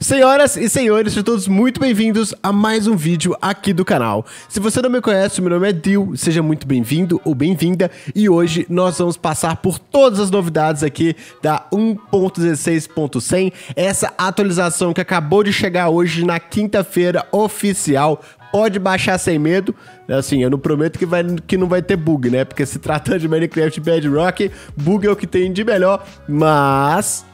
Senhoras e senhores, sejam todos muito bem-vindos a mais um vídeo aqui do canal. Se você não me conhece, meu nome é Dil, seja muito bem-vindo ou bem-vinda e hoje nós vamos passar por todas as novidades aqui da 1.16.100, essa atualização que acabou de chegar hoje na quinta-feira oficial pode baixar sem medo. Assim, eu não prometo que, vai, que não vai ter bug, né? Porque se tratando de Minecraft Bedrock, bug é o que tem de melhor, mas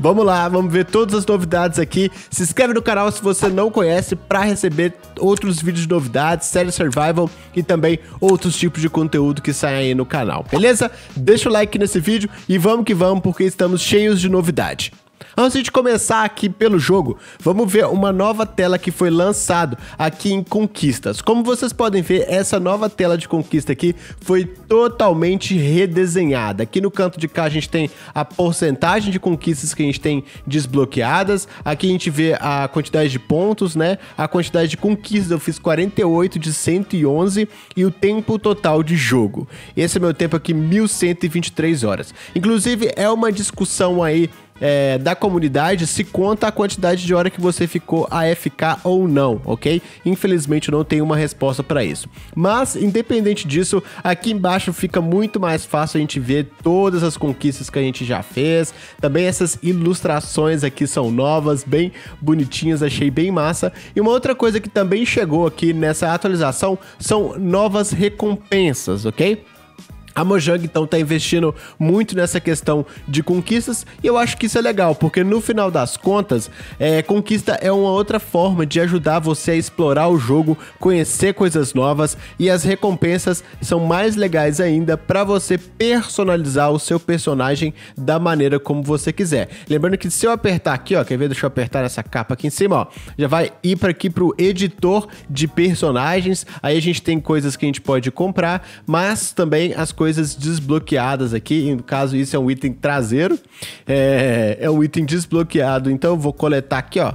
Vamos lá, vamos ver todas as novidades aqui. Se inscreve no canal se você não conhece para receber outros vídeos de novidades, série survival e também outros tipos de conteúdo que saem aí no canal, beleza? Deixa o like nesse vídeo e vamos que vamos porque estamos cheios de novidade. Antes de começar aqui pelo jogo, vamos ver uma nova tela que foi lançado aqui em Conquistas. Como vocês podem ver, essa nova tela de conquista aqui foi totalmente redesenhada. Aqui no canto de cá a gente tem a porcentagem de conquistas que a gente tem desbloqueadas. Aqui a gente vê a quantidade de pontos, né? A quantidade de conquistas, eu fiz 48 de 111 e o tempo total de jogo. Esse é meu tempo aqui, 1123 horas. Inclusive, é uma discussão aí é, da comunidade se conta a quantidade de hora que você ficou AFK ou não, ok? Infelizmente eu não tenho uma resposta para isso. Mas, independente disso, aqui embaixo fica muito mais fácil a gente ver todas as conquistas que a gente já fez. Também essas ilustrações aqui são novas, bem bonitinhas, achei bem massa. E uma outra coisa que também chegou aqui nessa atualização são novas recompensas, ok? A Mojang então está investindo muito nessa questão de conquistas e eu acho que isso é legal, porque no final das contas, é, conquista é uma outra forma de ajudar você a explorar o jogo, conhecer coisas novas e as recompensas são mais legais ainda para você personalizar o seu personagem da maneira como você quiser. Lembrando que se eu apertar aqui, ó, quer ver? Deixa eu apertar essa capa aqui em cima, ó, já vai ir para aqui pro editor de personagens. Aí a gente tem coisas que a gente pode comprar, mas também as coisas coisas desbloqueadas aqui. No caso, isso é um item traseiro. É, é um item desbloqueado. Então, eu vou coletar aqui, ó.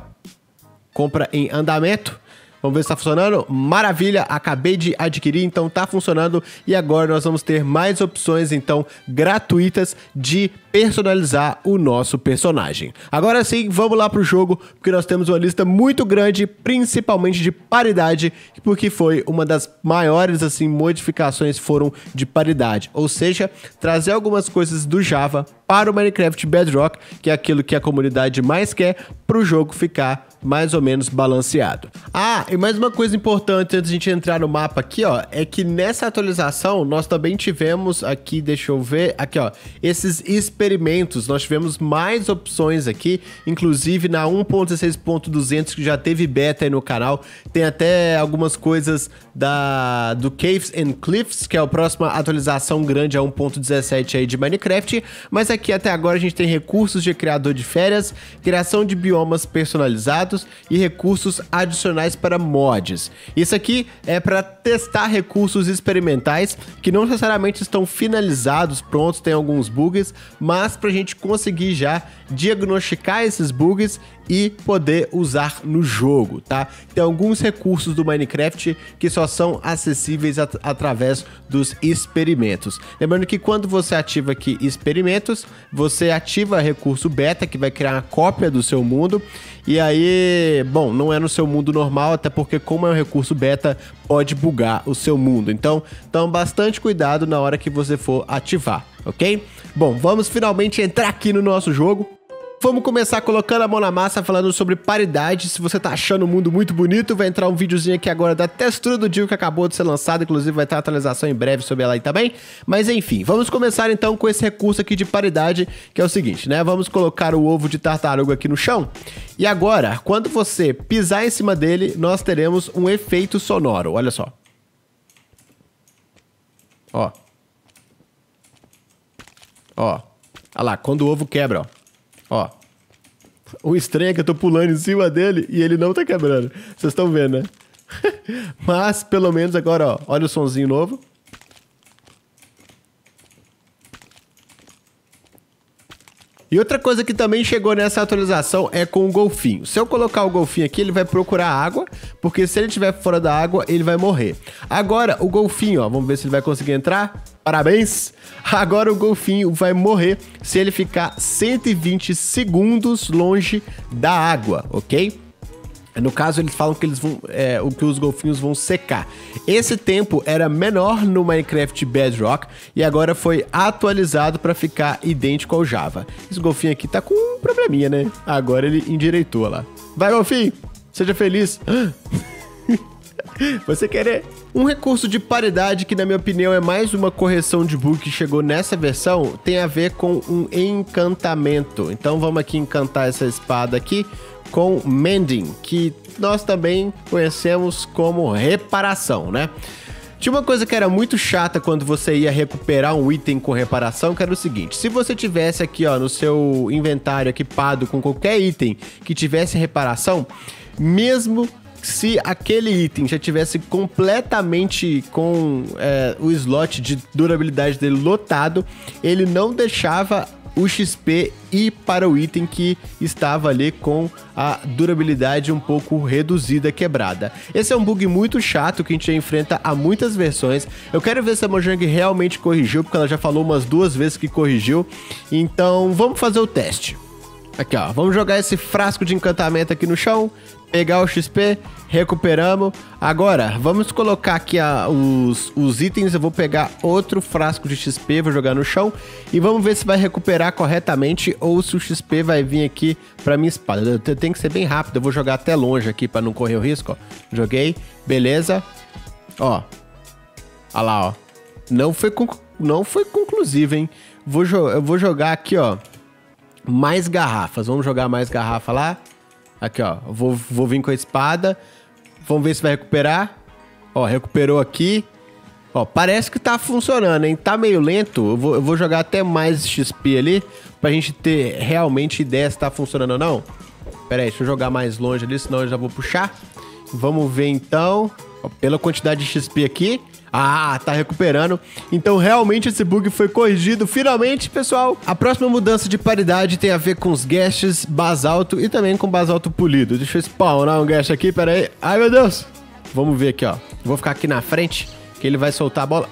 Compra em andamento. Vamos ver se está funcionando. Maravilha, acabei de adquirir, então está funcionando. E agora nós vamos ter mais opções, então, gratuitas de personalizar o nosso personagem. Agora sim, vamos lá para o jogo, porque nós temos uma lista muito grande, principalmente de paridade, porque foi uma das maiores assim modificações foram de paridade, ou seja, trazer algumas coisas do Java para o Minecraft Bedrock, que é aquilo que a comunidade mais quer, para o jogo ficar mais ou menos balanceado. Ah, e mais uma coisa importante antes de a gente entrar no mapa aqui, ó, é que nessa atualização nós também tivemos aqui, deixa eu ver, aqui ó, esses experimentos, nós tivemos mais opções aqui, inclusive na 1.16.200 que já teve beta aí no canal, tem até algumas coisas da do Caves and Cliffs, que é a próxima atualização grande a 1.17 aí de Minecraft, mas aqui até agora a gente tem recursos de criador de férias, criação de biomas personalizados, e recursos adicionais para mods. Isso aqui é para testar recursos experimentais que não necessariamente estão finalizados, prontos, tem alguns bugs, mas para a gente conseguir já diagnosticar esses bugs e poder usar no jogo, tá? Tem alguns recursos do Minecraft que só são acessíveis at através dos experimentos. Lembrando que quando você ativa aqui experimentos, você ativa recurso beta que vai criar uma cópia do seu mundo e aí, bom, não é no seu mundo normal, até porque como é um recurso beta, pode bugar o seu mundo. Então, então bastante cuidado na hora que você for ativar, ok? Bom, vamos finalmente entrar aqui no nosso jogo. Vamos começar colocando a mão na massa falando sobre paridade. Se você tá achando o mundo muito bonito, vai entrar um videozinho aqui agora da textura do dia que acabou de ser lançado. Inclusive vai ter atualização em breve sobre ela aí também. Mas enfim, vamos começar então com esse recurso aqui de paridade, que é o seguinte, né? Vamos colocar o ovo de tartaruga aqui no chão. E agora, quando você pisar em cima dele, nós teremos um efeito sonoro. Olha só. Ó. Ó. Olha lá, quando o ovo quebra, ó. Ó. O estranho é que eu tô pulando em cima dele e ele não tá quebrando. Vocês estão vendo, né? Mas, pelo menos agora, ó. Olha o sonzinho novo. E outra coisa que também chegou nessa atualização é com o golfinho. Se eu colocar o golfinho aqui, ele vai procurar água, porque se ele estiver fora da água, ele vai morrer. Agora, o golfinho, ó, vamos ver se ele vai conseguir entrar. Parabéns! Agora o golfinho vai morrer se ele ficar 120 segundos longe da água, ok? No caso, eles falam que eles vão, é, que os golfinhos vão secar. Esse tempo era menor no Minecraft Bedrock e agora foi atualizado para ficar idêntico ao Java. Esse golfinho aqui tá com um probleminha, né? Agora ele endireitou lá. Vai, golfinho! Seja feliz! Você querer um recurso de paridade que, na minha opinião, é mais uma correção de bug que chegou nessa versão, tem a ver com um encantamento. Então vamos aqui encantar essa espada aqui com Mending, que nós também conhecemos como reparação, né? Tinha uma coisa que era muito chata quando você ia recuperar um item com reparação, que era o seguinte: se você tivesse aqui, ó, no seu inventário equipado com qualquer item que tivesse reparação, mesmo se aquele item já tivesse completamente com é, o slot de durabilidade dele lotado, ele não deixava o XP ir para o item que estava ali com a durabilidade um pouco reduzida, quebrada. Esse é um bug muito chato que a gente enfrenta há muitas versões. Eu quero ver se a Mojang realmente corrigiu, porque ela já falou umas duas vezes que corrigiu. Então vamos fazer o teste. Aqui, ó. Vamos jogar esse frasco de encantamento aqui no chão pegar o XP, recuperamos. Agora, vamos colocar aqui a, os, os itens. Eu vou pegar outro frasco de XP, vou jogar no chão. E vamos ver se vai recuperar corretamente ou se o XP vai vir aqui pra minha espada. Tem que ser bem rápido, eu vou jogar até longe aqui pra não correr o risco, ó. Joguei, beleza. Ó, olha lá, ó. Não foi, não foi conclusivo, hein. Vou eu vou jogar aqui, ó, mais garrafas. Vamos jogar mais garrafa lá. Aqui, ó. Vou, vou vir com a espada. Vamos ver se vai recuperar. Ó, recuperou aqui. Ó, parece que tá funcionando, hein? Tá meio lento. Eu vou, eu vou jogar até mais XP ali. Pra gente ter realmente ideia se tá funcionando ou não. Pera aí, deixa eu jogar mais longe ali, senão eu já vou puxar. Vamos ver então. Pela quantidade de XP aqui. Ah, tá recuperando. Então realmente esse bug foi corrigido finalmente, pessoal. A próxima mudança de paridade tem a ver com os gashes basalto e também com basalto polido. Deixa eu spawnar um gash aqui, pera aí. Ai, meu Deus. Vamos ver aqui, ó. Vou ficar aqui na frente, que ele vai soltar a bola.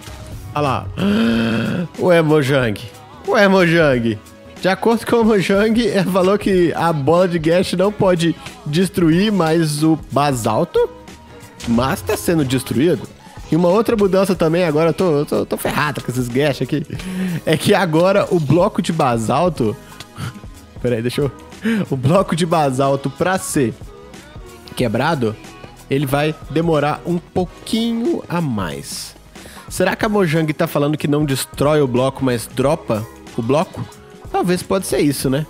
Olha lá. Ué, Mojang. Ué, Mojang. De acordo com o Mojang, falou que a bola de gash não pode destruir mais o basalto, mas tá sendo destruído. E uma outra mudança também, agora eu tô, tô, tô ferrado com esses gash aqui, é que agora o bloco de basalto. Peraí, deixa eu. O bloco de basalto pra ser quebrado, ele vai demorar um pouquinho a mais. Será que a Mojang tá falando que não destrói o bloco, mas dropa o bloco? Talvez pode ser isso, né?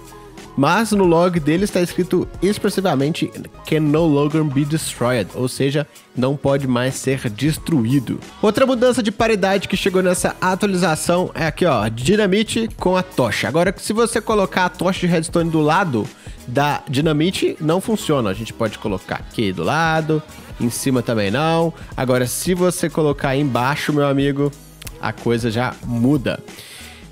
Mas no log dele está escrito expressivamente can no longer be destroyed, ou seja, não pode mais ser destruído. Outra mudança de paridade que chegou nessa atualização é aqui, ó, dinamite com a tocha. Agora, se você colocar a tocha de redstone do lado da dinamite, não funciona. A gente pode colocar aqui do lado, em cima também não. Agora, se você colocar embaixo, meu amigo, a coisa já muda.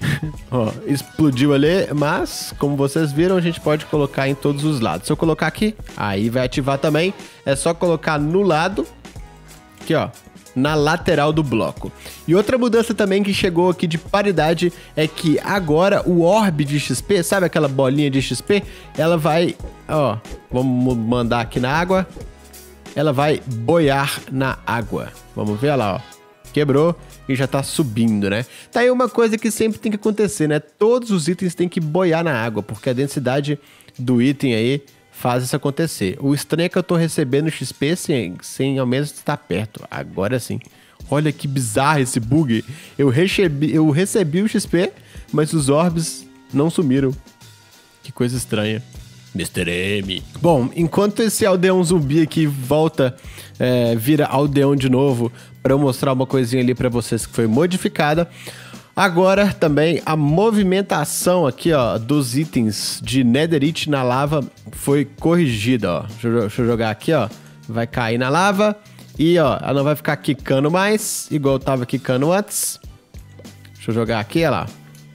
Ó, explodiu ali, mas como vocês viram, a gente pode colocar em todos os lados. Se eu colocar aqui, aí vai ativar também. É só colocar no lado, aqui ó, na lateral do bloco. E outra mudança também que chegou aqui de paridade é que agora o orb de XP, sabe aquela bolinha de XP? Ela vai, ó, vamos mandar aqui na água. Ela vai boiar na água. Vamos ver lá, ó. Quebrou e já tá subindo, né? Tá aí uma coisa que sempre tem que acontecer, né? Todos os itens têm que boiar na água, porque a densidade do item aí faz isso acontecer. O estranho é que eu tô recebendo XP sem, sem ao menos estar perto. Agora sim. Olha que bizarro esse bug. Eu recebi, eu recebi o XP, mas os orbes não sumiram. Que coisa estranha. Mr. M. Bom, enquanto esse aldeão zumbi aqui volta, é, vira aldeão de novo, para eu mostrar uma coisinha ali para vocês que foi modificada. Agora também a movimentação aqui, ó, dos itens de netherite na lava foi corrigida, ó. Deixa eu, deixa eu jogar aqui, ó. Vai cair na lava e, ó, ela não vai ficar quicando mais, igual eu tava quicando antes. Deixa eu jogar aqui, ó lá.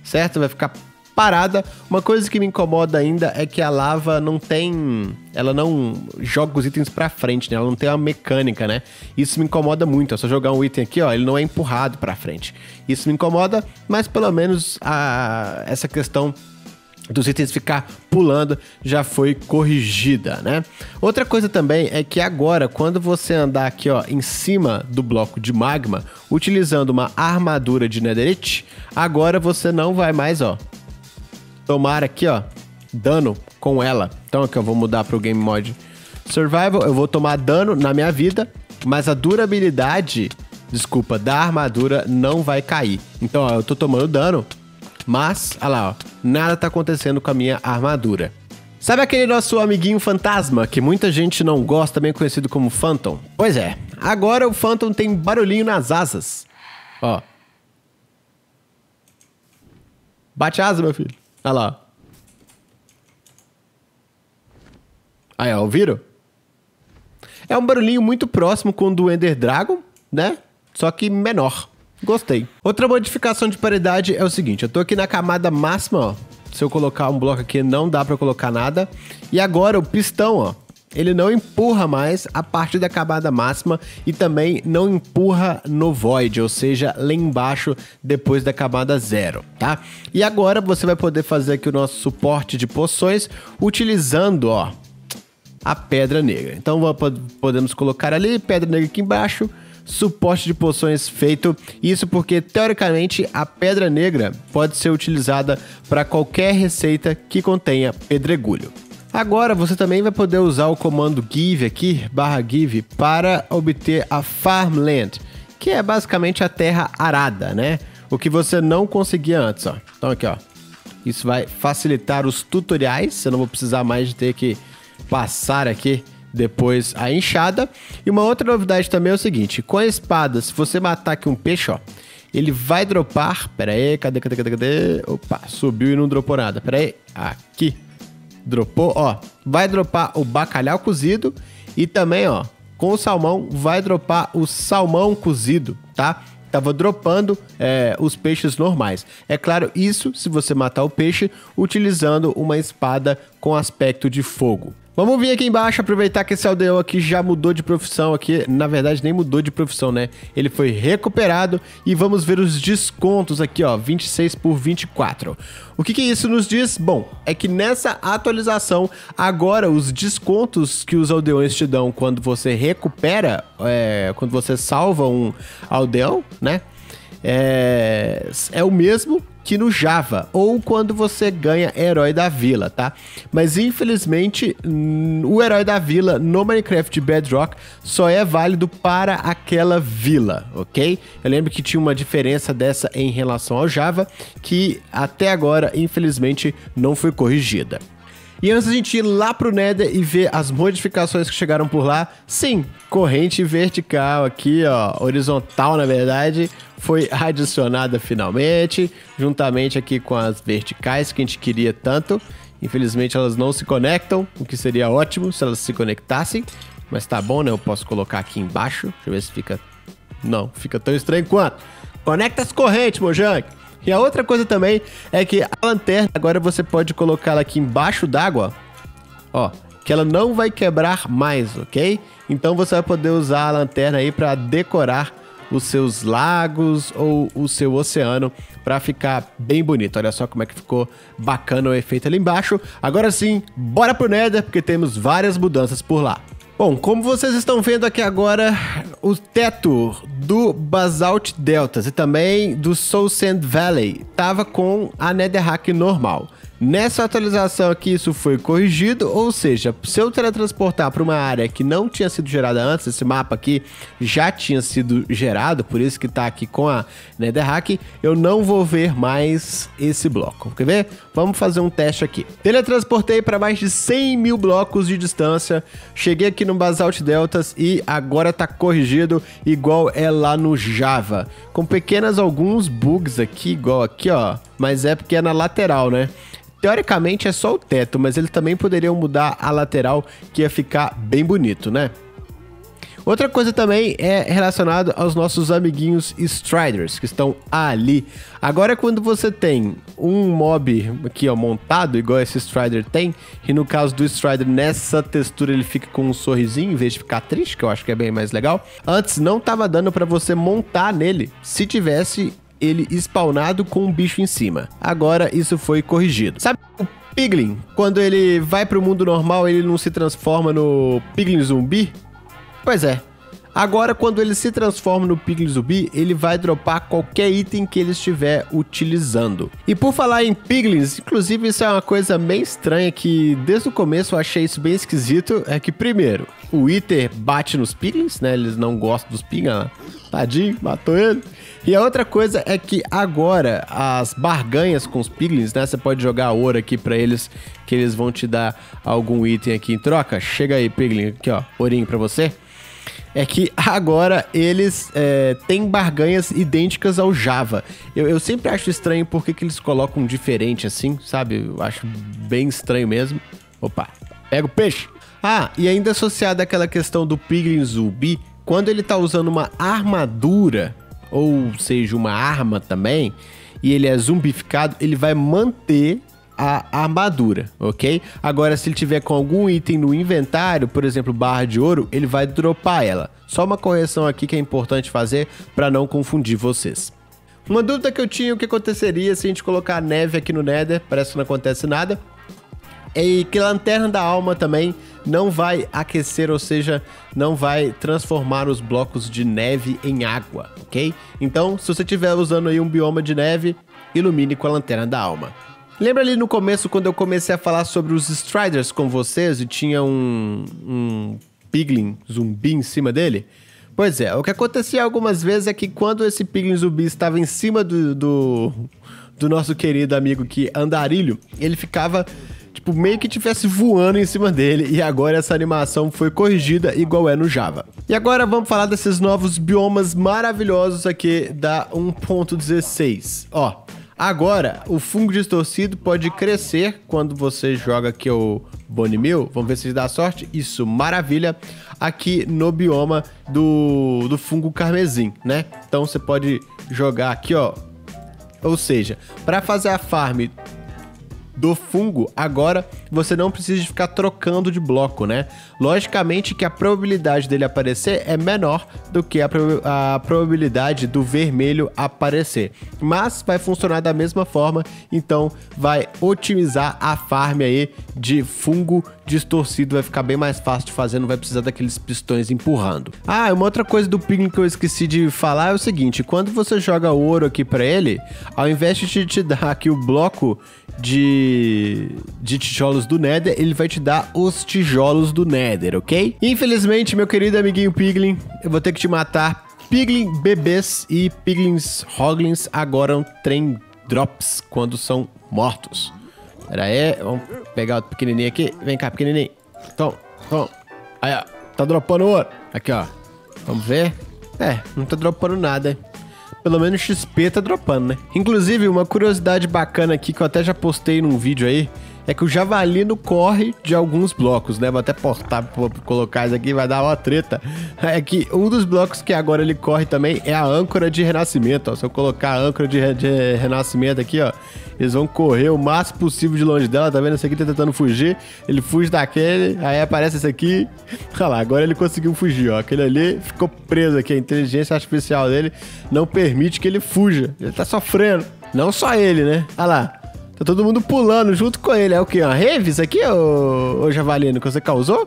Certo? Vai ficar parada. Uma coisa que me incomoda ainda é que a lava não tem. Ela não joga os itens pra frente, né? Ela não tem uma mecânica, né? Isso me incomoda muito. É só jogar um item aqui, ó, ele não é empurrado pra frente. Isso me incomoda, mas pelo menos a... essa questão dos itens ficar pulando já foi corrigida, né? Outra coisa também é que agora, quando você andar aqui, ó, em cima do bloco de magma, utilizando uma armadura de netherite, agora você não vai mais, ó, tomar aqui, ó, dano com ela. Então aqui eu vou mudar para o Game Mode Survival, eu vou tomar dano na minha vida, mas a durabilidade, desculpa, da armadura não vai cair. Então, ó, eu tô tomando dano, mas, olha lá, ó, nada tá acontecendo com a minha armadura. Sabe aquele nosso amiguinho fantasma que muita gente não gosta, também conhecido como Phantom? Pois é, agora o Phantom tem barulhinho nas asas. Ó. Bate asa, meu filho. Olha lá. Aí, ó, ouviram? É um barulhinho muito próximo com o do Ender Dragon, né? Só que menor. Gostei. Outra modificação de paridade é o seguinte, eu tô aqui na camada máxima, ó. Se eu colocar um bloco aqui, não dá pra colocar nada. E agora o pistão, ó, ele não empurra mais a parte da camada máxima e também não empurra no void, ou seja, lá embaixo depois da camada zero, tá? E agora você vai poder fazer aqui o nosso suporte de poções utilizando, ó, a pedra negra. Então podemos colocar ali pedra negra aqui embaixo, suporte de poções feito. Isso porque, teoricamente, a pedra negra pode ser utilizada para qualquer receita que contenha pedregulho. Agora você também vai poder usar o comando give aqui, barra give, para obter a farmland, que é basicamente a terra arada, né? O que você não conseguia antes, ó. Então aqui, ó. Isso vai facilitar os tutoriais, eu não vou precisar mais de ter que passar aqui depois a enxada. E uma outra novidade também é o seguinte, com a espada, se você matar aqui um peixe, ó, ele vai dropar, pera aí, cadê, cadê, cadê, cadê? Opa, subiu e não dropou nada, pera aí, aqui, Dropou, ó. Vai dropar o bacalhau cozido e também, ó, com o salmão vai dropar o salmão cozido, tá? Tava dropando é, os peixes normais. É claro, isso se você matar o peixe utilizando uma espada com aspecto de fogo. Vamos vir aqui embaixo, aproveitar que esse aldeão aqui já mudou de profissão aqui. Na verdade, nem mudou de profissão, né? Ele foi recuperado e vamos ver os descontos aqui, ó, 26 por 24. O que que isso nos diz? Bom, é que nessa atualização, agora os descontos que os aldeões te dão quando você recupera, é, quando você salva um aldeão, né? É, é o mesmo que no Java, ou quando você ganha Herói da Vila, tá? Mas infelizmente, o Herói da Vila no Minecraft Bedrock só é válido para aquela vila, ok? Eu lembro que tinha uma diferença dessa em relação ao Java, que até agora, infelizmente, não foi corrigida. E antes a gente ir lá pro Nether e ver as modificações que chegaram por lá, sim, corrente vertical aqui, ó, horizontal na verdade, foi adicionada finalmente, juntamente aqui com as verticais que a gente queria tanto. Infelizmente elas não se conectam, o que seria ótimo se elas se conectassem, mas tá bom, né? Eu posso colocar aqui embaixo, deixa eu ver se fica... Não, fica tão estranho quanto. Conecta as correntes, Mojang! E a outra coisa também é que a lanterna, agora você pode colocá-la aqui embaixo d'água, ó, que ela não vai quebrar mais, ok? Então você vai poder usar a lanterna aí para decorar os seus lagos ou o seu oceano para ficar bem bonito. Olha só como é que ficou bacana o efeito ali embaixo. Agora sim, bora pro Nether porque temos várias mudanças por lá. Bom, como vocês estão vendo aqui agora, o teto do Basalt Deltas e também do Soul Sand Valley estava com a Netherrack normal. Nessa atualização aqui isso foi corrigido, ou seja, se eu teletransportar para uma área que não tinha sido gerada antes, esse mapa aqui já tinha sido gerado, por isso que está aqui com a Netherrack, eu não vou ver mais esse bloco. Quer ver? Vamos fazer um teste aqui. Teletransportei para mais de 100 mil blocos de distância, cheguei aqui no Basalt Deltas e agora está corrigido igual é lá no Java, com pequenas alguns bugs aqui, igual aqui ó, mas é porque é na lateral, né? Teoricamente é só o teto, mas eles também poderiam mudar a lateral, que ia ficar bem bonito, né? Outra coisa também é relacionado aos nossos amiguinhos Striders, que estão ali. Agora, quando você tem um mob aqui, ó, montado, igual esse Strider tem, e no caso do Strider, nessa textura ele fica com um sorrisinho, em vez de ficar triste, que eu acho que é bem mais legal. Antes, não tava dando para você montar nele, se tivesse ele spawnado com um bicho em cima. Agora, isso foi corrigido. Sabe o Piglin, quando ele vai pro mundo normal, ele não se transforma no Piglin zumbi? Pois é. Agora, quando ele se transforma no Piglin Zumbi, ele vai dropar qualquer item que ele estiver utilizando. E por falar em Piglins, inclusive isso é uma coisa meio estranha que desde o começo eu achei isso bem esquisito. É que, primeiro, o Iter bate nos Piglins, né? Eles não gostam dos Piglins, tadinho, matou ele. E a outra coisa é que agora as barganhas com os piglins, né? Você pode jogar ouro aqui para eles, que eles vão te dar algum item aqui em troca. Chega aí, piglin, aqui ó, ourinho para você. É que agora eles é, têm barganhas idênticas ao Java. Eu, eu sempre acho estranho porque que eles colocam diferente assim, sabe? Eu acho bem estranho mesmo. Opa, pega o peixe. Ah, e ainda associado àquela questão do Piglin Zumbi, quando ele tá usando uma armadura ou seja, uma arma também, e ele é zumbificado, ele vai manter a armadura, ok? Agora, se ele tiver com algum item no inventário, por exemplo, barra de ouro, ele vai dropar ela. Só uma correção aqui que é importante fazer para não confundir vocês. Uma dúvida que eu tinha o que aconteceria se a gente colocar neve aqui no Nether, parece que não acontece nada. E que lanterna da alma também não vai aquecer, ou seja, não vai transformar os blocos de neve em água, ok? Então, se você estiver usando aí um bioma de neve, ilumine com a lanterna da alma. Lembra ali no começo quando eu comecei a falar sobre os Striders com vocês e tinha um, um Piglin zumbi em cima dele? Pois é, o que acontecia algumas vezes é que quando esse Piglin zumbi estava em cima do, do, do nosso querido amigo aqui, Andarilho, ele ficava tipo, meio que tivesse voando em cima dele, e agora essa animação foi corrigida igual é no Java. E agora vamos falar desses novos biomas maravilhosos aqui da 1.16. Ó, agora o fungo distorcido pode crescer quando você joga aqui o Bonimil. Vamos ver se dá sorte. Isso, maravilha. Aqui no bioma do, do fungo carmesim, né? Então você pode jogar aqui, ó. Ou seja, para fazer a farm do fungo, agora você não precisa ficar trocando de bloco, né? Logicamente que a probabilidade dele aparecer é menor do que a, a probabilidade do vermelho aparecer, mas vai funcionar da mesma forma, então vai otimizar a farm aí de fungo distorcido, vai ficar bem mais fácil de fazer, não vai precisar daqueles pistões empurrando. Ah, uma outra coisa do Piglin que eu esqueci de falar é o seguinte, quando você joga ouro aqui para ele, ao invés de te dar aqui o bloco de, de tijolos do Nether, ele vai te dar os tijolos do Nether, ok? Infelizmente, meu querido amiguinho Piglin, eu vou ter que te matar. Piglin bebês e Piglins Hoglins agora tem drops quando são mortos. Pera aí, vamos pegar o pequenininho aqui. Vem cá, pequenininho. Então, então. Aí, ó. Tá dropando ouro. Aqui, ó. Vamos ver. É, não tá dropando nada? Pelo menos XP tá dropando, né? Inclusive, uma curiosidade bacana aqui que eu até já postei num vídeo aí é que o javalino corre de alguns blocos, né? Vou até portar, colocar isso aqui, vai dar uma treta. É que um dos blocos que agora ele corre também é a âncora de renascimento, ó. Se eu colocar a âncora de, de renascimento aqui, ó, eles vão correr o máximo possível de longe dela, tá vendo? Esse aqui tá tentando fugir, ele fuge daquele, aí aparece esse aqui. Olha lá, agora ele conseguiu fugir, ó. Aquele ali ficou preso aqui, a inteligência artificial dele não permite que ele fuja. Ele tá sofrendo. Não só ele, né? Olha lá. Tá todo mundo pulando junto com ele. É o quê? Uma rave isso aqui, ô, ô Javalino, que você causou?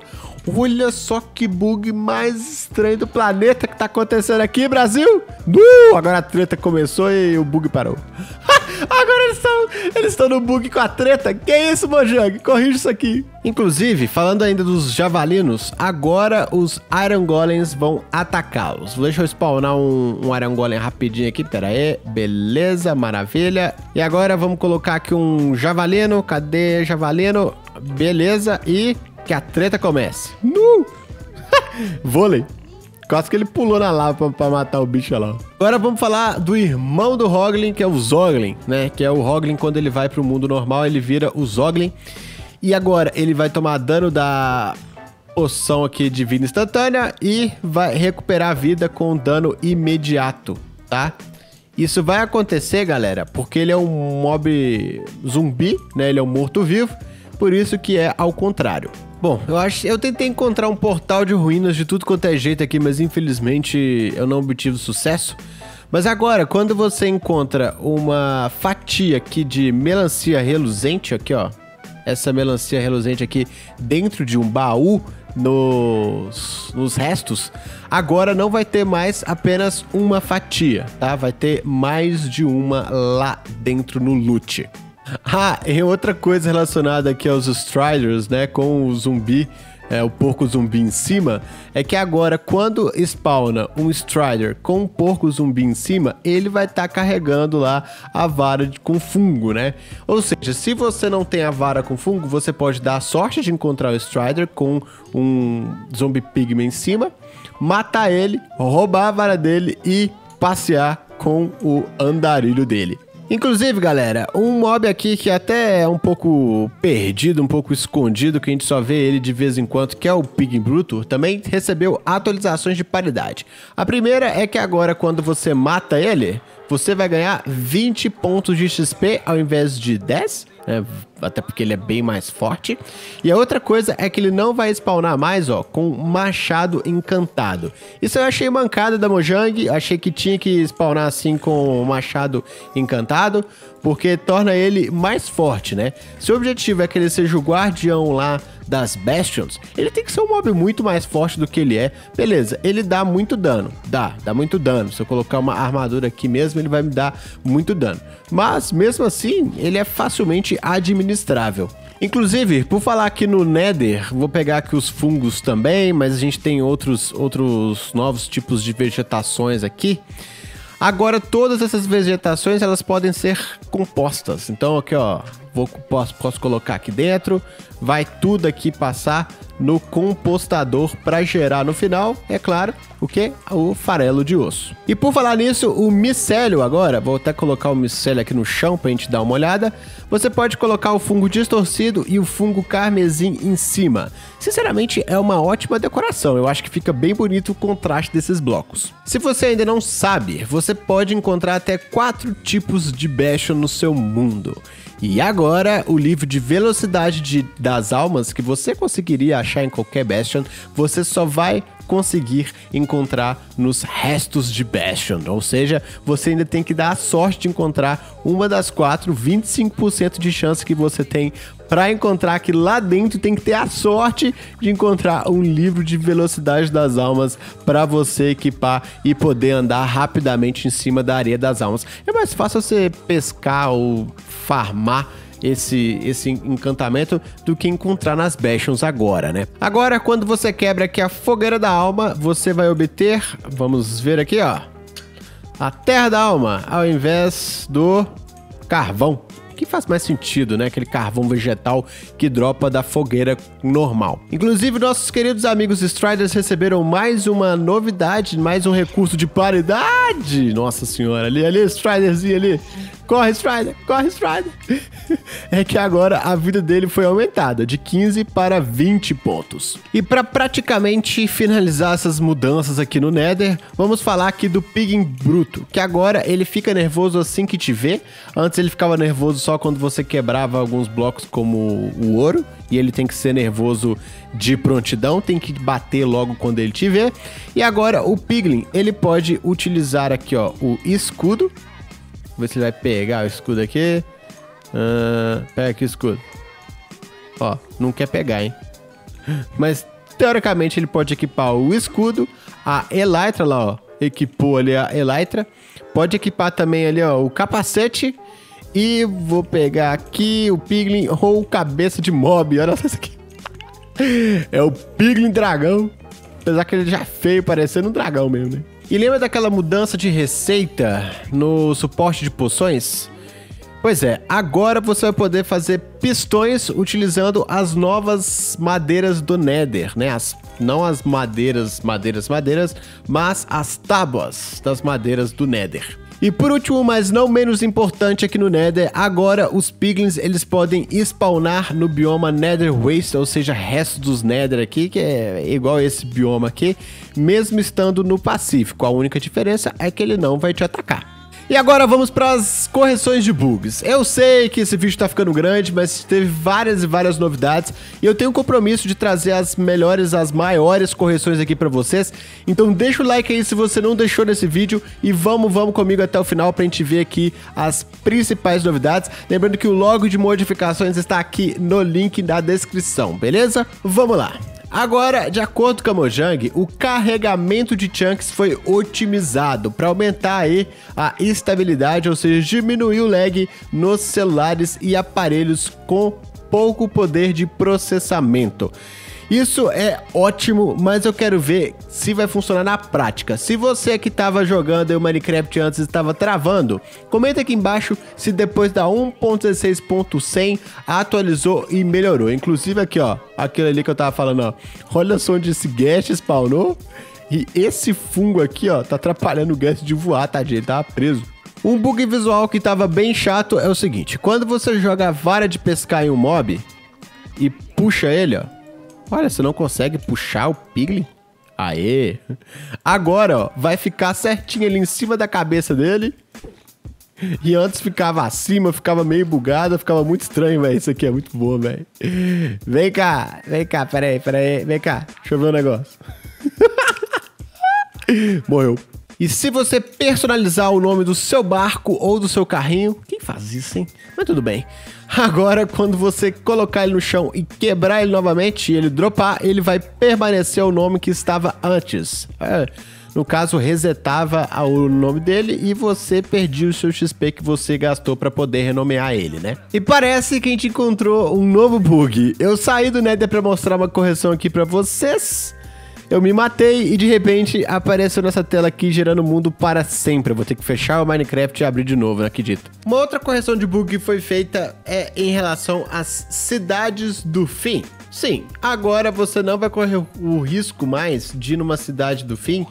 Olha só que bug mais estranho do planeta que tá acontecendo aqui, Brasil! Uh, agora a treta começou e o bug parou. Agora eles estão eles estão no bug com a treta. Que isso, Mojang? Corrija isso aqui. Inclusive, falando ainda dos javalinos, agora os Iron Golems vão atacá-los. Deixa eu spawnar um, um Iron Golem rapidinho aqui. Pera aí. Beleza, maravilha. E agora vamos colocar aqui um javalino. Cadê javalino? Beleza. E que a treta comece. Nu! Vôlei. Quase que ele pulou na lava pra, pra, matar o bicho lá. Agora vamos falar do irmão do Hoglin, que é o Zoglin, né? Que é o Hoglin, quando ele vai pro mundo normal, ele vira o Zoglin. E agora ele vai tomar dano da poção aqui de vida instantânea e vai recuperar a vida com dano imediato, tá? Isso vai acontecer, galera, porque ele é um mob zumbi, né? Ele é um morto-vivo, por isso que é ao contrário. Bom, eu acho, eu tentei encontrar um portal de ruínas de tudo quanto é jeito aqui, mas infelizmente eu não obtive sucesso. Mas agora, quando você encontra uma fatia aqui de melancia reluzente, aqui ó, essa melancia reluzente aqui dentro de um baú, nos, nos restos, agora não vai ter mais apenas uma fatia, tá? Vai ter mais de uma lá dentro no loot. Ah, e outra coisa relacionada aqui aos Striders, né, com o zumbi é, o porco zumbi em cima, é que agora quando spawna um Strider com um porco zumbi em cima, ele vai estar tá carregando lá a vara de, com fungo, né? Ou seja, se você não tem a vara com fungo, você pode dar a sorte de encontrar o Strider com um zombie pigman em cima, matar ele, roubar a vara dele e passear com o andarilho dele. Inclusive, galera, um mob aqui que até é um pouco perdido, um pouco escondido, que a gente só vê ele de vez em quando, que é o Pig Bruto, também recebeu atualizações de paridade. A primeira é que agora, quando você mata ele, você vai ganhar 20 pontos de XP ao invés de 10 né? Até porque ele é bem mais forte. E a outra coisa é que ele não vai spawnar mais, ó, com machado encantado. Isso eu achei mancada da Mojang, achei que tinha que spawnar assim com machado encantado, porque torna ele mais forte, né? Se o objetivo é que ele seja o guardião lá das Bastions, ele tem que ser um mob muito mais forte do que ele é. Beleza, ele dá muito dano. Dá, dá muito dano. Se eu colocar uma armadura aqui mesmo, ele vai me dar muito dano. Mas, mesmo assim, ele é facilmente administrável. Inclusive, por falar aqui no Nether, vou pegar aqui os fungos também, mas a gente tem outros, outros novos tipos de vegetações aqui. Agora, todas essas vegetações, elas podem ser compostas. Então, aqui, ó, vou, posso, posso colocar aqui dentro, vai tudo aqui passar no compostador para gerar no final, é claro, o que? O farelo de osso. E por falar nisso, o micélio agora, vou até colocar o micélio aqui no chão para a gente dar uma olhada. Você pode colocar o fungo distorcido e o fungo carmesim em cima. Sinceramente, é uma ótima decoração. Eu acho que fica bem bonito o contraste desses blocos. Se você ainda não sabe, você pode encontrar até quatro tipos de Bastion no seu mundo. E agora, o livro de velocidade de, das almas que você conseguiria achar em qualquer Bastion, você só vai conseguir encontrar nos restos de Bastion. Ou seja, você ainda tem que dar a sorte de encontrar uma das quatro, 25% de chance que você tem para encontrar que lá dentro tem que ter a sorte de encontrar um livro de velocidade das almas para você equipar e poder andar rapidamente em cima da areia das almas. É mais fácil você pescar ou farmar esse, esse encantamento do que encontrar nas Bastions agora, né? Agora, quando você quebra aqui a fogueira da alma, você vai obter, vamos ver aqui, ó, a terra da alma, ao invés do carvão que faz mais sentido, né? Aquele carvão vegetal que dropa da fogueira normal. Inclusive, nossos queridos amigos Striders receberam mais uma novidade, mais um recurso de paridade. Nossa senhora, ali, ali, Striderzinho ali. Corre, Strider! Corre, Strider! é que agora a vida dele foi aumentada de 15 para 20 pontos. E para praticamente finalizar essas mudanças aqui no Nether, vamos falar aqui do Piggin Bruto, que agora ele fica nervoso assim que te vê. Antes ele ficava nervoso só quando você quebrava alguns blocos como o ouro, e ele tem que ser nervoso de prontidão, tem que bater logo quando ele te vê. E agora o Piglin, ele pode utilizar aqui ó, o escudo, Vamos ver se ele vai pegar o escudo aqui. Uh, pega aqui o escudo. Ó, não quer pegar, hein? Mas, teoricamente, ele pode equipar o escudo, a Elytra lá, ó. Equipou ali a Elytra. Pode equipar também ali, ó, o capacete. E vou pegar aqui o Piglin ou cabeça de mob. Olha isso aqui. É o Piglin dragão. Apesar que ele já é feio, parecendo um dragão mesmo, né? E lembra daquela mudança de receita no suporte de poções? Pois é, agora você vai poder fazer pistões utilizando as novas madeiras do Nether, né? As, não as madeiras, madeiras, madeiras, mas as tábuas das madeiras do Nether. E por último, mas não menos importante aqui no Nether, agora os Piglins eles podem spawnar no bioma Nether Waste, ou seja, resto dos Nether aqui, que é igual esse bioma aqui, mesmo estando no Pacífico. A única diferença é que ele não vai te atacar. E agora vamos para as correções de bugs. Eu sei que esse vídeo está ficando grande, mas teve várias e várias novidades e eu tenho um compromisso de trazer as melhores, as maiores correções aqui para vocês. Então deixa o like aí se você não deixou nesse vídeo e vamos, vamos comigo até o final para a gente ver aqui as principais novidades. Lembrando que o logo de modificações está aqui no link da descrição, beleza? Vamos lá! Agora, de acordo com a Mojang, o carregamento de chunks foi otimizado para aumentar aí a estabilidade, ou seja, diminuir o lag nos celulares e aparelhos com pouco poder de processamento. Isso é ótimo, mas eu quero ver se vai funcionar na prática. Se você que estava jogando o Minecraft antes estava travando, comenta aqui embaixo se depois da 1.16.100 atualizou e melhorou. Inclusive aqui, ó, aquilo ali que eu tava falando, ó. Olha só onde esse guest spawnou. E esse fungo aqui, ó, tá atrapalhando o guest de voar, tá, gente? Ele tava preso. Um bug visual que tava bem chato é o seguinte: quando você joga a vara de pescar em um mob e puxa ele, ó, Olha, você não consegue puxar o Piglin? Aê! Agora, ó, vai ficar certinho ali em cima da cabeça dele. E antes ficava acima, ficava meio bugado, ficava muito estranho, velho. Isso aqui é muito bom, velho. Vem cá, vem cá, peraí, peraí, vem cá. Deixa eu ver um negócio. Morreu. E se você personalizar o nome do seu barco ou do seu carrinho, quem faz isso, hein? Mas tudo bem. Agora, quando você colocar ele no chão e quebrar ele novamente e ele dropar, ele vai permanecer o nome que estava antes. É, no caso, resetava o nome dele e você perdia o seu XP que você gastou para poder renomear ele, né? E parece que a gente encontrou um novo bug. Eu saí do Nether para mostrar uma correção aqui para vocês eu me matei e de repente apareceu nessa tela aqui gerando o mundo para sempre. Eu vou ter que fechar o Minecraft e abrir de novo, não acredito. Uma outra correção de bug que foi feita é em relação às cidades do fim. Sim, agora você não vai correr o risco mais de ir numa cidade do fim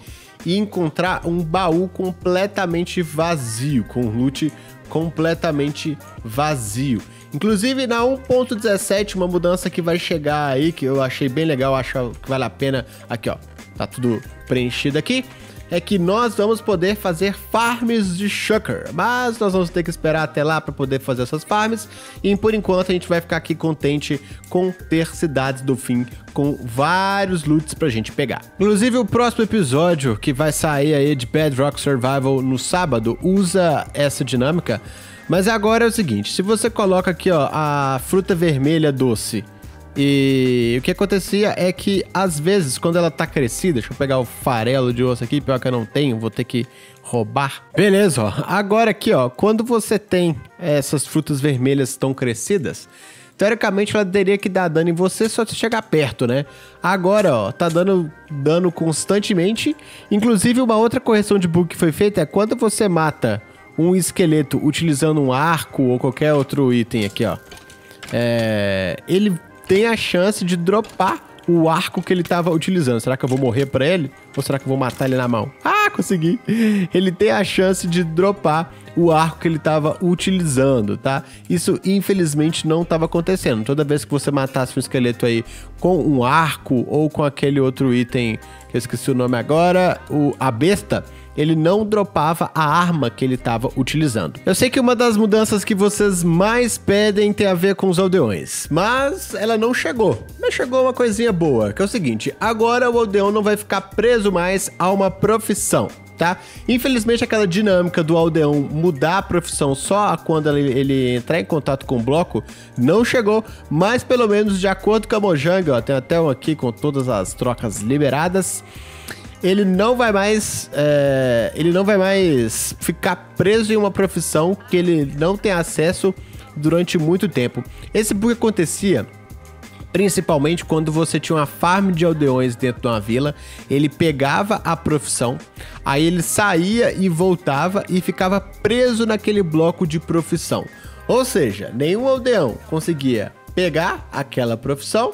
e encontrar um baú completamente vazio, com loot completamente vazio. Inclusive na 1.17, uma mudança que vai chegar aí, que eu achei bem legal, acho que vale a pena. Aqui, ó, tá tudo preenchido aqui. É que nós vamos poder fazer farms de Shulker, mas nós vamos ter que esperar até lá para poder fazer essas farms. E por enquanto a gente vai ficar aqui contente com ter cidades do fim com vários loots pra gente pegar. Inclusive o próximo episódio que vai sair aí de Bedrock Survival no sábado usa essa dinâmica mas agora é o seguinte, se você coloca aqui, ó, a fruta vermelha doce, e o que acontecia é que, às vezes, quando ela tá crescida, deixa eu pegar o farelo de osso aqui, pior que eu não tenho, vou ter que roubar. Beleza, ó. Agora aqui, ó, quando você tem essas frutas vermelhas tão crescidas, teoricamente ela teria que dar dano em você só se chegar perto, né? Agora, ó, tá dando dano constantemente. Inclusive, uma outra correção de bug que foi feita é quando você mata um esqueleto utilizando um arco ou qualquer outro item aqui, ó, é, ele tem a chance de dropar o arco que ele estava utilizando. Será que eu vou morrer para ele? Ou será que eu vou matar ele na mão? Ah, consegui! Ele tem a chance de dropar o arco que ele estava utilizando, tá? Isso, infelizmente, não estava acontecendo. Toda vez que você matasse um esqueleto aí com um arco ou com aquele outro item, que eu esqueci o nome agora, o, a besta, ele não dropava a arma que ele estava utilizando. Eu sei que uma das mudanças que vocês mais pedem tem a ver com os aldeões, mas ela não chegou. Mas chegou uma coisinha boa, que é o seguinte, agora o aldeão não vai ficar preso mais a uma profissão. Tá? Infelizmente, aquela dinâmica do aldeão mudar a profissão só quando ele, ele, entrar em contato com o bloco não chegou, mas pelo menos de acordo com a Mojang, ó, tem até um aqui com todas as trocas liberadas ele não vai mais. É, ele não vai mais ficar preso em uma profissão que ele não tem acesso durante muito tempo. Esse bug acontecia principalmente quando você tinha uma farm de aldeões dentro de uma vila, ele pegava a profissão, aí ele saía e voltava e ficava preso naquele bloco de profissão. Ou seja, nenhum aldeão conseguia pegar aquela profissão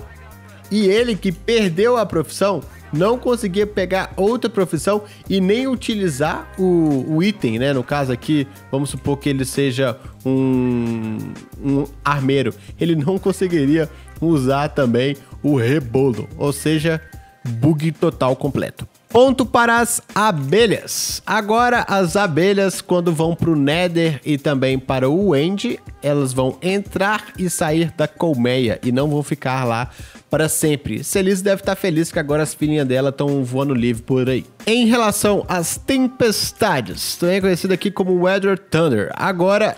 e ele que perdeu a profissão não conseguia pegar outra profissão e nem utilizar o, o item, né? No caso aqui, vamos supor que ele seja um, um armeiro. Ele não conseguiria usar também o rebolo, ou seja, bug total completo. Ponto para as abelhas. Agora, as abelhas, quando vão para o Nether e também para o End, elas vão entrar e sair da colmeia e não vão ficar lá para sempre. Celis deve estar feliz que agora as filhinhas dela estão voando livre por aí. Em relação às tempestades, também conhecido aqui como Weather Thunder, agora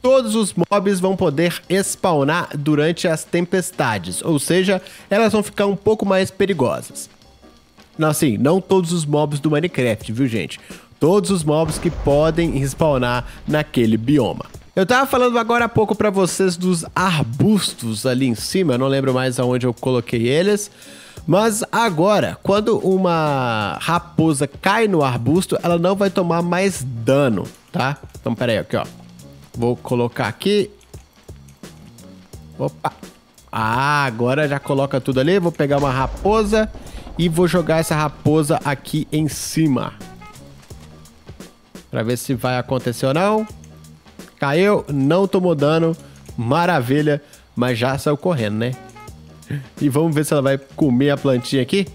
todos os mobs vão poder spawnar durante as tempestades, ou seja, elas vão ficar um pouco mais perigosas. Não, assim, não todos os mobs do Minecraft, viu, gente? Todos os mobs que podem spawnar naquele bioma. Eu tava falando agora há pouco para vocês dos arbustos ali em cima, eu não lembro mais aonde eu coloquei eles. Mas agora, quando uma raposa cai no arbusto, ela não vai tomar mais dano, tá? Então, pera aí, aqui, ó. Vou colocar aqui. Opa. Ah, agora já coloca tudo ali. Vou pegar uma raposa e vou jogar essa raposa aqui em cima. Pra ver se vai acontecer ou não. Caiu, não tomou dano. Maravilha, mas já saiu correndo, né? E vamos ver se ela vai comer a plantinha aqui.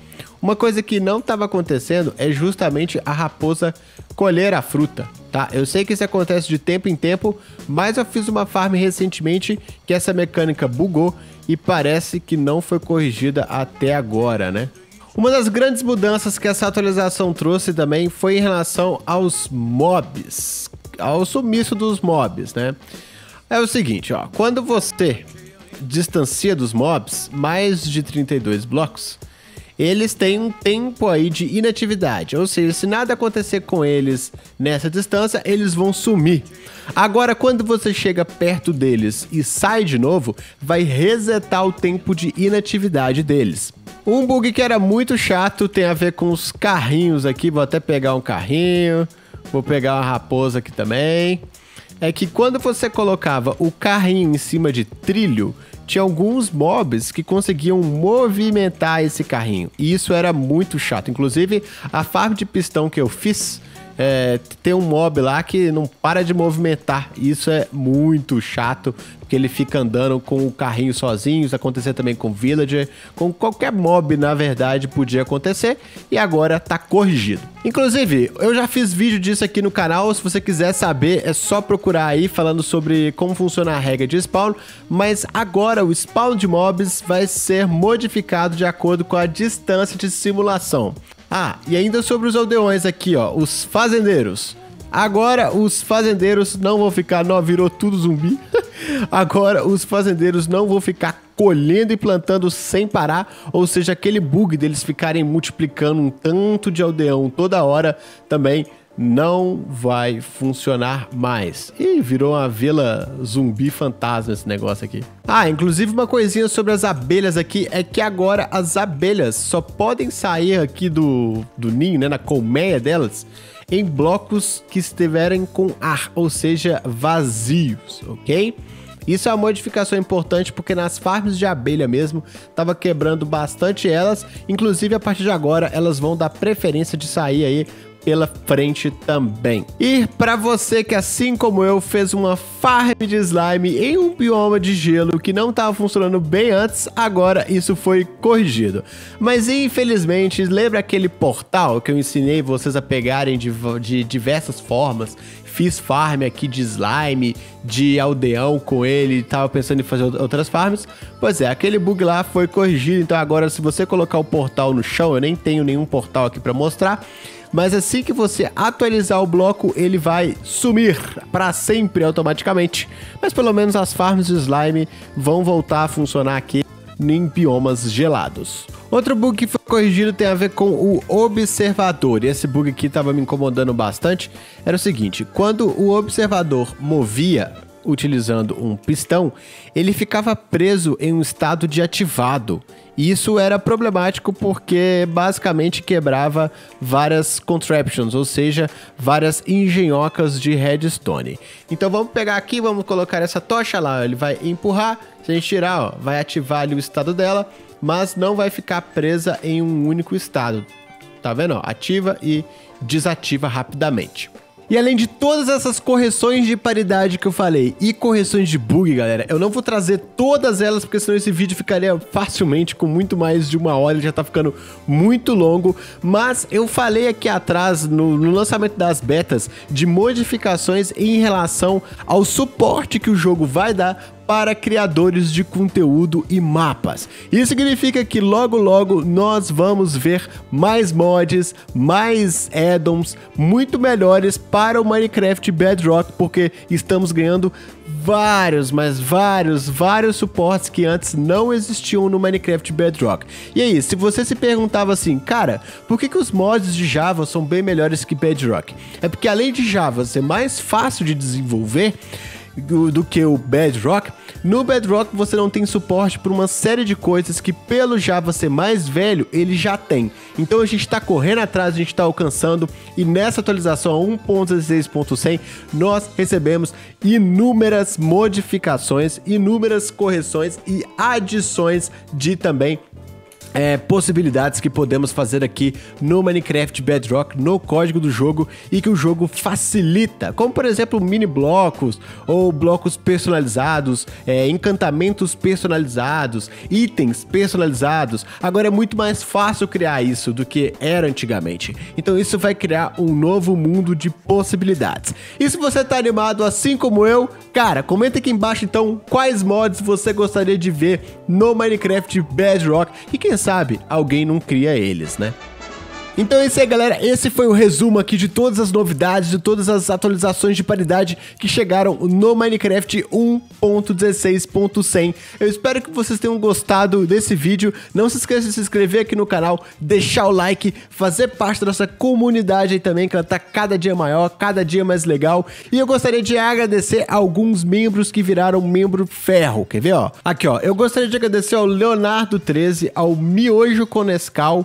Uma coisa que não estava acontecendo é justamente a raposa colher a fruta, tá? Eu sei que isso acontece de tempo em tempo, mas eu fiz uma farm recentemente que essa mecânica bugou e parece que não foi corrigida até agora, né? Uma das grandes mudanças que essa atualização trouxe também foi em relação aos mobs, ao sumiço dos mobs, né? É o seguinte, ó, quando você distancia dos mobs mais de 32 blocos, eles têm um tempo aí de inatividade, ou seja, se nada acontecer com eles nessa distância, eles vão sumir. Agora, quando você chega perto deles e sai de novo, vai resetar o tempo de inatividade deles. Um bug que era muito chato tem a ver com os carrinhos aqui. Vou até pegar um carrinho. Vou pegar uma raposa aqui também. É que quando você colocava o carrinho em cima de trilho, tinha alguns mobs que conseguiam movimentar esse carrinho. E isso era muito chato. Inclusive, a farm de pistão que eu fiz é, tem um mob lá que não para de movimentar. Isso é muito chato, porque ele fica andando com o carrinho sozinho. Isso acontecer também com villager, com qualquer mob, na verdade, podia acontecer. E agora tá corrigido. Inclusive, eu já fiz vídeo disso aqui no canal. Se você quiser saber, é só procurar aí falando sobre como funciona a regra de spawn. Mas agora o spawn de mobs vai ser modificado de acordo com a distância de simulação. Ah, e ainda sobre os aldeões aqui, ó, os fazendeiros. Agora os fazendeiros não vão ficar, não, virou tudo zumbi. Agora os fazendeiros não vão ficar colhendo e plantando sem parar, ou seja, aquele bug deles ficarem multiplicando um tanto de aldeão toda hora também não vai funcionar mais. E virou uma vila zumbi fantasma esse negócio aqui. Ah, inclusive uma coisinha sobre as abelhas aqui é que agora as abelhas só podem sair aqui do, do ninho, né, na colmeia delas, em blocos que estiverem com ar, ou seja, vazios, ok? Isso é uma modificação importante porque nas farms de abelha mesmo estava quebrando bastante elas, inclusive a partir de agora elas vão dar preferência de sair aí pela frente também. E para você que assim como eu fez uma farm de slime em um bioma de gelo que não estava funcionando bem antes, agora isso foi corrigido. Mas infelizmente, lembra aquele portal que eu ensinei vocês a pegarem de, de diversas formas fiz farm aqui de slime, de aldeão com ele, tava pensando em fazer outras farms. Pois é, aquele bug lá foi corrigido, então agora se você colocar o portal no chão, eu nem tenho nenhum portal aqui para mostrar, mas assim que você atualizar o bloco, ele vai sumir para sempre automaticamente. Mas pelo menos as farms de slime vão voltar a funcionar aqui em biomas gelados. Outro bug que foi corrigido tem a ver com o observador. E esse bug aqui estava me incomodando bastante. Era o seguinte: quando o observador movia utilizando um pistão, ele ficava preso em um estado de ativado. E isso era problemático porque basicamente quebrava várias contraptions, ou seja, várias engenhocas de redstone. Então vamos pegar aqui, vamos colocar essa tocha lá, ele vai empurrar, se a gente tirar, ó, vai ativar ali o estado dela mas não vai ficar presa em um único estado. Tá vendo? Ativa e desativa rapidamente. E além de todas essas correções de paridade que eu falei e correções de bug, galera, eu não vou trazer todas elas porque senão esse vídeo ficaria facilmente com muito mais de uma hora, ele já tá ficando muito longo, mas eu falei aqui atrás no, no lançamento das betas de modificações em relação ao suporte que o jogo vai dar para criadores de conteúdo e mapas. Isso significa que logo logo nós vamos ver mais mods, mais addons muito melhores para o Minecraft Bedrock, porque estamos ganhando vários, mas vários, vários suportes que antes não existiam no Minecraft Bedrock. E aí, se você se perguntava assim, cara, por que, que os mods de Java são bem melhores que Bedrock? É porque além de Java ser mais fácil de desenvolver, do, que o Bedrock. No Bedrock você não tem suporte para uma série de coisas que pelo Java ser mais velho, ele já tem. Então a gente está correndo atrás, a gente está alcançando e nessa atualização 1.16.100 nós recebemos inúmeras modificações, inúmeras correções e adições de também é, possibilidades que podemos fazer aqui no Minecraft Bedrock, no código do jogo e que o jogo facilita, como por exemplo mini blocos ou blocos personalizados, é, encantamentos personalizados, itens personalizados. Agora é muito mais fácil criar isso do que era antigamente. Então isso vai criar um novo mundo de possibilidades. E se você tá animado assim como eu, cara, comenta aqui embaixo então quais mods você gostaria de ver no Minecraft Bedrock e quem sabe alguém não cria eles, né? Então é isso aí, galera. Esse foi o resumo aqui de todas as novidades, de todas as atualizações de paridade que chegaram no Minecraft 1.16.100. Eu espero que vocês tenham gostado desse vídeo. Não se esqueça de se inscrever aqui no canal, deixar o like, fazer parte da nossa comunidade aí também, que ela tá cada dia maior, cada dia mais legal. E eu gostaria de agradecer alguns membros que viraram membro ferro. Quer ver, ó? Aqui, ó. Eu gostaria de agradecer ao Leonardo 13, ao Miojo Conescal,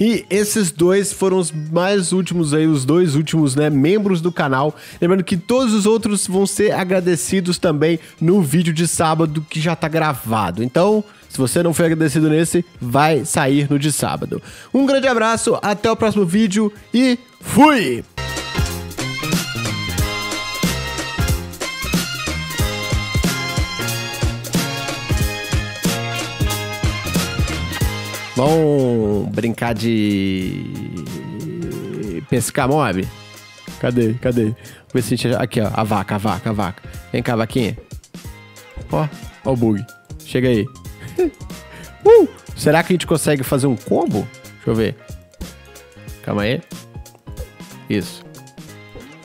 e esses dois foram os mais últimos aí, os dois últimos, né, membros do canal. Lembrando que todos os outros vão ser agradecidos também no vídeo de sábado que já tá gravado. Então, se você não foi agradecido nesse, vai sair no de sábado. Um grande abraço, até o próximo vídeo e fui! Vamos brincar de pescar mob? Cadê? Cadê? Vou ver se a gente... Aqui, ó. A vaca, a vaca, a vaca. Vem cá, vaquinha. Ó, ó o bug. Chega aí. uh! Será que a gente consegue fazer um combo? Deixa eu ver. Calma aí. Isso.